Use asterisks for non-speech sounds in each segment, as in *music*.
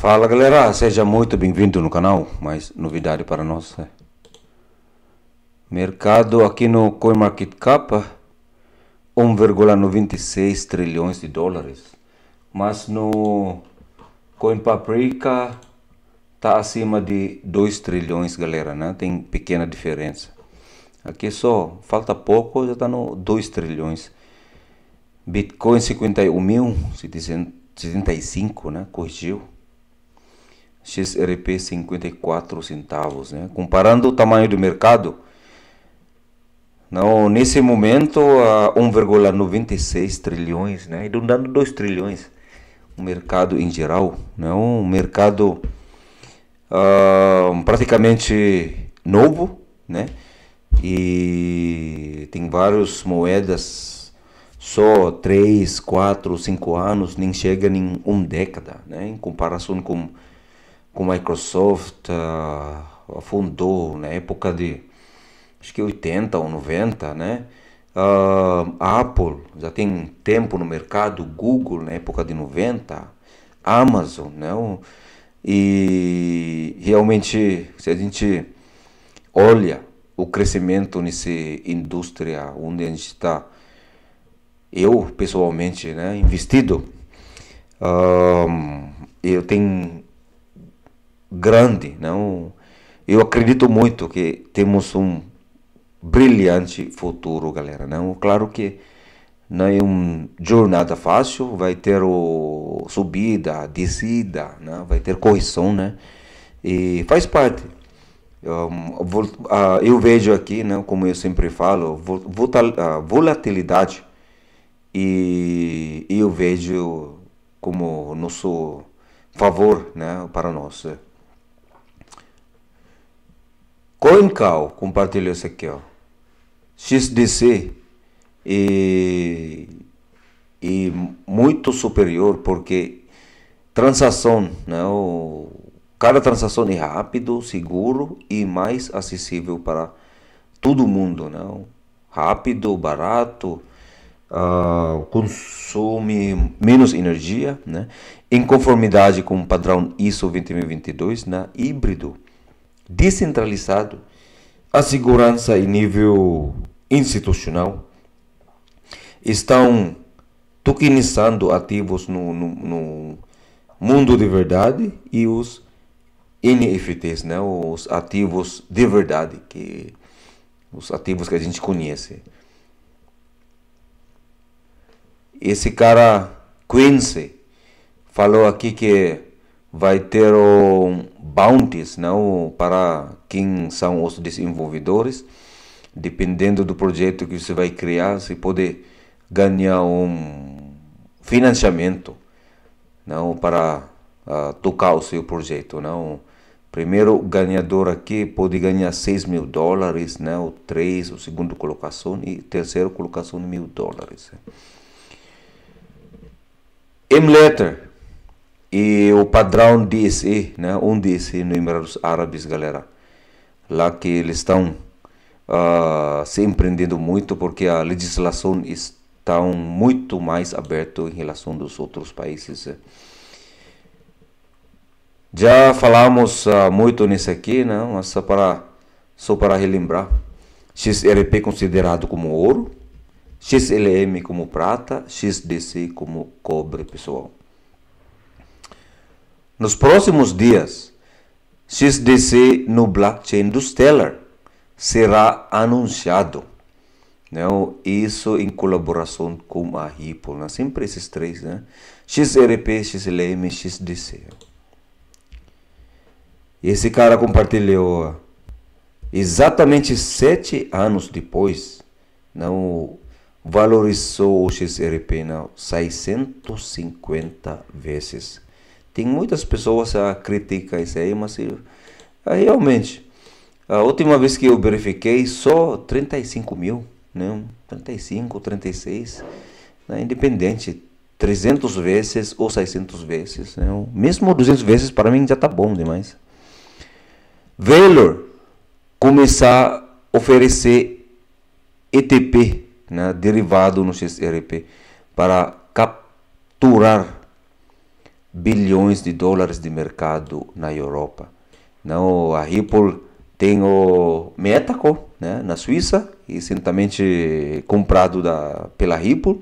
Fala galera, seja muito bem-vindo no canal. Mais novidade para nós. Né? Mercado aqui no CoinMarketCap 1,96 trilhões de dólares. Mas no CoinPaprika tá acima de 2 trilhões, galera, né? Tem pequena diferença. Aqui só falta pouco, já está no 2 trilhões. Bitcoin 51.075, né? Corrigiu. XRP 54 centavos, né? Comparando o tamanho do mercado, não, nesse momento a 1,96 trilhões, né? E dando 2 trilhões. O mercado em geral, não, um mercado uh, praticamente novo, né? E tem várias moedas só 3, 4, 5 anos, nem chega em uma década, né? Em comparação com com Microsoft uh, fundou na época de acho que 80 ou 90, né? Uh, Apple já tem tempo no mercado, Google na época de 90, Amazon, né? E realmente, se a gente olha o crescimento nessa indústria onde a gente está, eu pessoalmente, né, investido, uh, eu tenho grande. Não? Eu acredito muito que temos um brilhante futuro, galera. Não? Claro que não é uma jornada fácil, vai ter o subida, descida, né? vai ter correção, né? E faz parte. Uh, eu vejo aqui, né, como eu sempre falo, volatilidade e eu vejo como nosso favor né, para nós. CoinCal compartilhou isso aqui, ó. XDC e, e muito superior porque transação, né, o, cada transação é rápido, seguro e mais acessível para todo mundo, né? Rápido, barato, uh, consome menos energia, né? Em conformidade com o padrão ISO 20022, né? Híbrido descentralizado, a segurança em nível institucional, estão tokenizando ativos no, no, no mundo de verdade e os NFTs, né, os ativos de verdade, que os ativos que a gente conhece. Esse cara Quincy falou aqui que vai ter um bounties não para quem são os desenvolvedores. Dependendo do projeto que você vai criar você pode ganhar um financiamento não para uh, tocar o seu projeto não primeiro ganhador aqui pode ganhar 6 mil dólares não três o segundo colocação e terceiro colocação mil dólares. M-Letter e o padrão DSE, né, um DSE no Emirados Árabes, galera, lá que eles estão uh, se empreendendo muito porque a legislação está muito mais aberta em relação dos outros países. Já falamos uh, muito nisso aqui, né, mas só para, só para relembrar. XRP considerado como ouro, XLM como prata, XDC como cobre, pessoal. Nos próximos dias, XDC no blockchain do Stellar será anunciado. Né? Isso em colaboração com a Ripple. Né? Sempre esses três. Né? XRP, XLM, XDC. Esse cara compartilhou exatamente sete anos depois. Não valorizou o XRP não, 650 vezes. Tem muitas pessoas a criticar isso aí, mas eu, realmente, a última vez que eu verifiquei, só 35 mil, né? 35, 36, né? independente, 300 vezes ou 600 vezes. Né? Mesmo 200 vezes para mim já está bom demais. Valor começar a oferecer ETP, né? derivado no XRP, para capturar bilhões de dólares de mercado na Europa. Não, a Ripple tem o Metaco, né, na Suíça, recentemente comprado da, pela Ripple.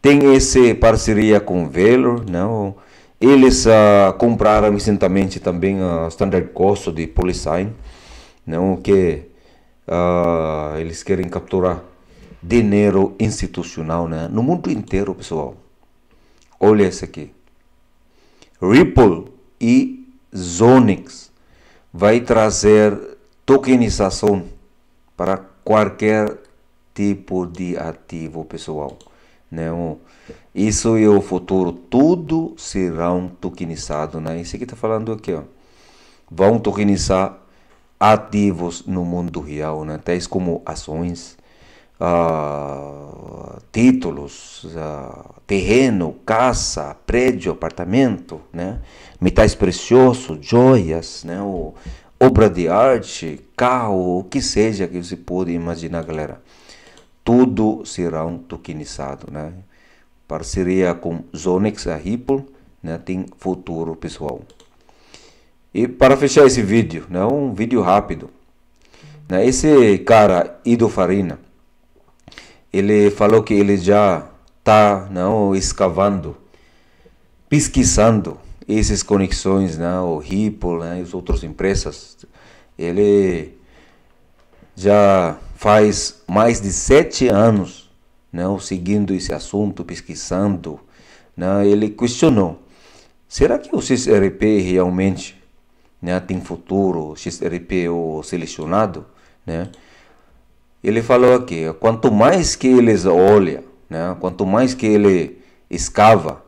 Tem essa parceria com Valor, não? Eles uh, compraram recentemente também a Standard Cost de Polysign, não que uh, eles querem capturar dinheiro institucional né? no mundo inteiro, pessoal. Olha esse aqui. Ripple e Zonix vai trazer tokenização para qualquer tipo de ativo, pessoal. Não, isso é o futuro. Tudo será um tokenizado, né? Isso que está falando aqui, ó. Vão tokenizar ativos no mundo real, né? Tais como ações, uh, títulos, uh, terreno, casa, prédio, apartamento, né? Metais preciosos, joias, né? Obra de arte, carro, o que seja que você pode imaginar, galera tudo será um tokenizado, né? Parceria com Zonex, a Ripple, né? Tem futuro, pessoal. E para fechar esse vídeo, né? Um vídeo rápido. Né? Esse cara, Ido Farina, ele falou que ele já está não, escavando, pesquisando essas conexões, né? o Ripple né? e as outras empresas. Ele já faz mais de sete anos, né, seguindo esse assunto, pesquisando, né, ele questionou: será que o XRP realmente né, tem futuro? O XRP o selecionado? Né? Ele falou aqui: quanto mais que eles olham, né, quanto mais que ele escava,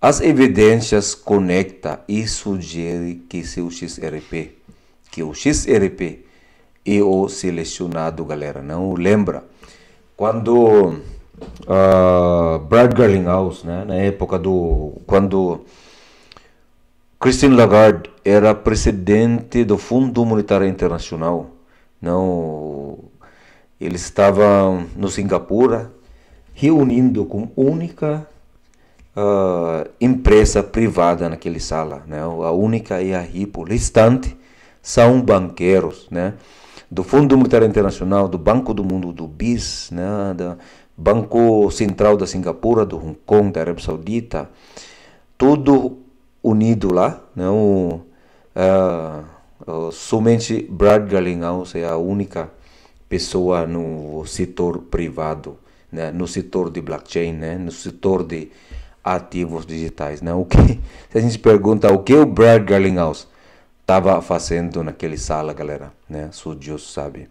as evidências conecta e sugere que seu XRP, que o XRP e o selecionado, galera. Não lembra? Quando uh, Brad Garlinghouse, né, na época do quando Christine Lagarde era presidente do Fundo Monetário Internacional, não eles estavam no Singapura reunindo com única uh, empresa privada naquela sala, né? A única e a Ripple, o restante são banqueiros, né? do Fundo Monetário Internacional, do Banco do Mundo, do BIS, né, do Banco Central da Singapura, do Hong Kong, da Arábia Saudita, tudo unido lá. Né, o, uh, somente Brad Garlinghouse é a única pessoa no setor privado, né, no setor de blockchain, né, no setor de ativos digitais. Né? O que, *laughs* se a gente pergunta o que o Brad Garlinghouse estava fazendo naquela sala, galera, né? Só sabe.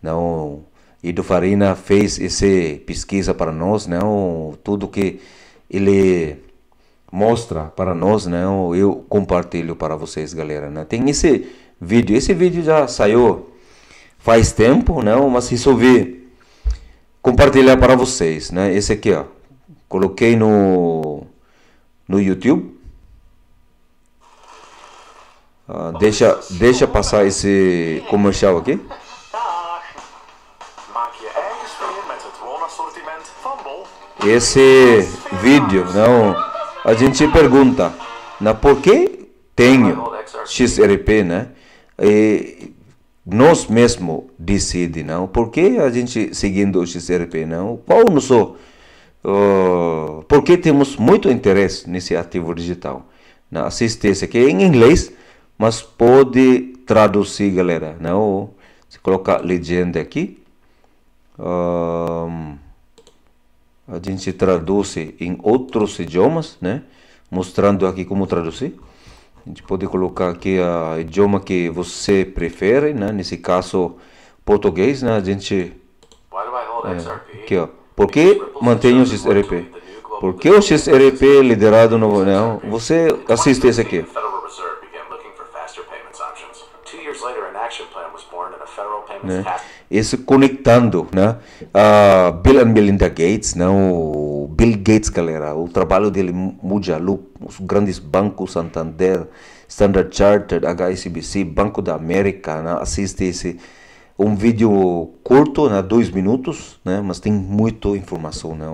Não, Ido Farina fez essa pesquisa para nós, não? Tudo que ele mostra para nós, não? Eu compartilho para vocês, galera, né? Tem esse vídeo, esse vídeo já saiu faz tempo, não? Mas resolvi compartilhar para vocês, né? Esse aqui, ó, coloquei no no YouTube ah, deixa, deixa passar esse comercial aqui. Esse vídeo, não, a gente pergunta, na por que tenho XRP, né? E nós mesmo decide, não? Por que a gente seguindo o XRP, não? Qual o nosso uh, por que temos muito interesse nesse ativo digital? Na assistência que é em inglês, mas pode traduzir, galera. Não, se colocar legenda aqui, um, a gente traduz em outros idiomas, né? Mostrando aqui como traduzir. A gente pode colocar aqui o idioma que você prefere, né? Nesse caso, português, né? A gente é, aqui, ó. Por que mantém o XRP? Por que o XRP liderado no... Não, você assiste esse aqui. né? Isso conectando, né? Uh, Bill and Melinda Gates, né? Bill Gates, galera, o trabalho dele muda os grandes bancos, Santander, Standard Chartered, HSBC, Banco da América, né? Assiste esse um vídeo curto, né? Dois minutos, né? Mas tem muita informação, né?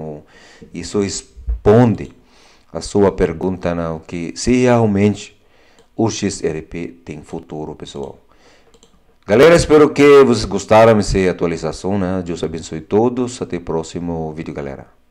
Isso responde a sua pergunta não que se realmente o XRP tem futuro, pessoal. Galera, espero que vocês gostaram dessa atualização, né? Deus abençoe todos. Até o próximo vídeo, galera.